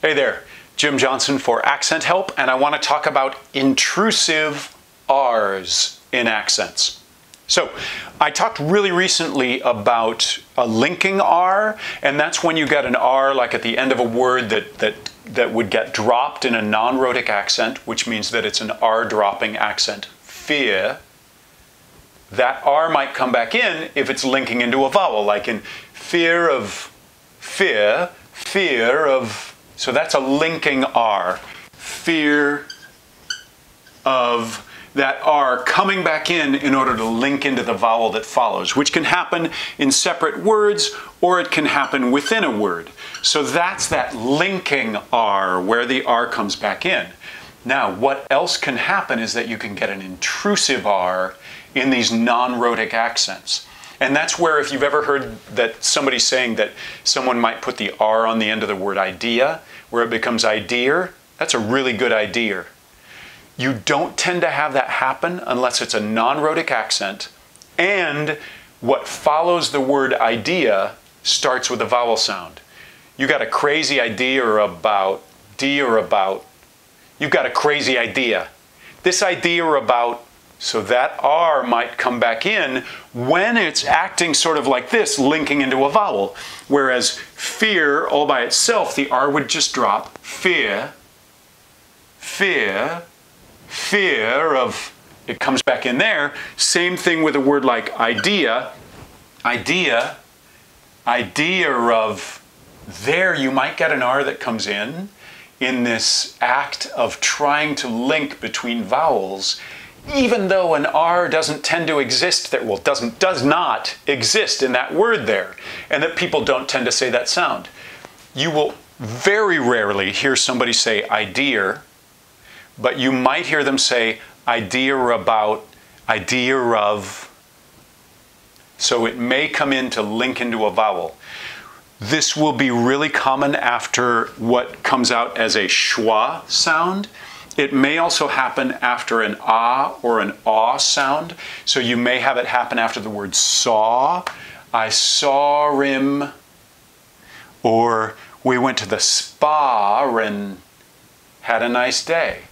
Hey there, Jim Johnson for Accent Help, and I want to talk about intrusive R's in accents. So, I talked really recently about a linking R, and that's when you get an R like at the end of a word that, that, that would get dropped in a non rhotic accent, which means that it's an R dropping accent. Fear. That R might come back in if it's linking into a vowel, like in fear of fear, fear of so that's a linking R. Fear of that R coming back in in order to link into the vowel that follows, which can happen in separate words or it can happen within a word. So that's that linking R where the R comes back in. Now, what else can happen is that you can get an intrusive R in these non rhotic accents. And that's where, if you've ever heard that somebody saying that someone might put the R on the end of the word idea, where it becomes idea, that's a really good idea. You don't tend to have that happen unless it's a non rhotic accent and what follows the word idea starts with a vowel sound. You got a crazy idea or about, D or about. You've got a crazy idea. This idea or about so that R might come back in when it's acting sort of like this, linking into a vowel. Whereas fear, all by itself, the R would just drop. Fear, fear, fear of, it comes back in there. Same thing with a word like idea. Idea, idea of, there you might get an R that comes in in this act of trying to link between vowels even though an R doesn't tend to exist there, well, doesn't, does not exist in that word there, and that people don't tend to say that sound. You will very rarely hear somebody say idea, but you might hear them say idea about, idea of. So it may come in to link into a vowel. This will be really common after what comes out as a schwa sound. It may also happen after an ah or an aw sound. So you may have it happen after the word saw. I saw him. Or we went to the spa and had a nice day.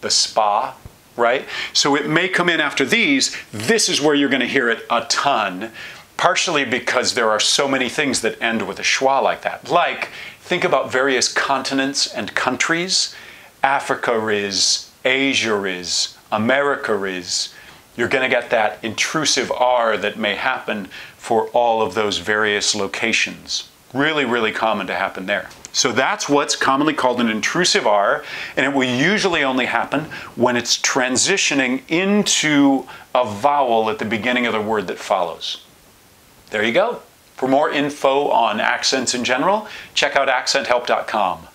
The spa, right? So it may come in after these. This is where you're going to hear it a ton, partially because there are so many things that end with a schwa like that. Like, think about various continents and countries. Africa is, Asia is, America is. You're going to get that intrusive R that may happen for all of those various locations. Really, really common to happen there. So that's what's commonly called an intrusive R, and it will usually only happen when it's transitioning into a vowel at the beginning of the word that follows. There you go. For more info on accents in general, check out accenthelp.com.